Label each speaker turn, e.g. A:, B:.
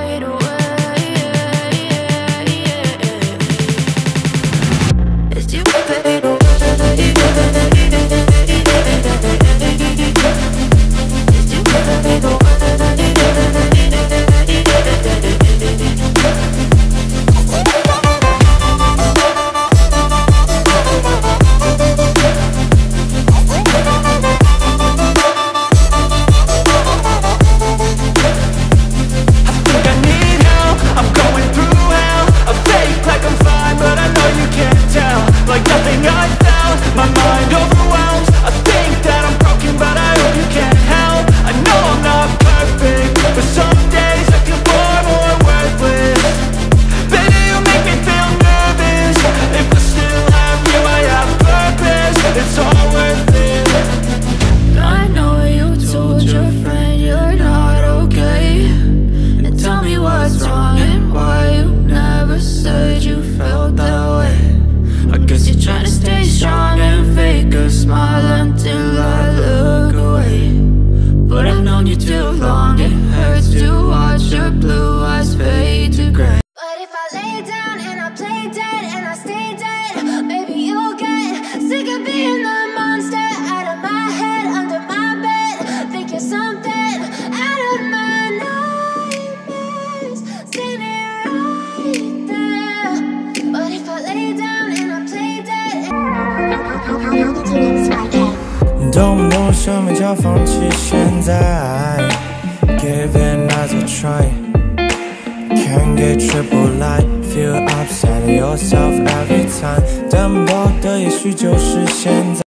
A: As God. But I've known you too long.
B: It hurts to watch your blue Don't know 什么叫放弃现在 Give it another try Can't get triple light Feel upset yourself every time 等不到的也许就是现在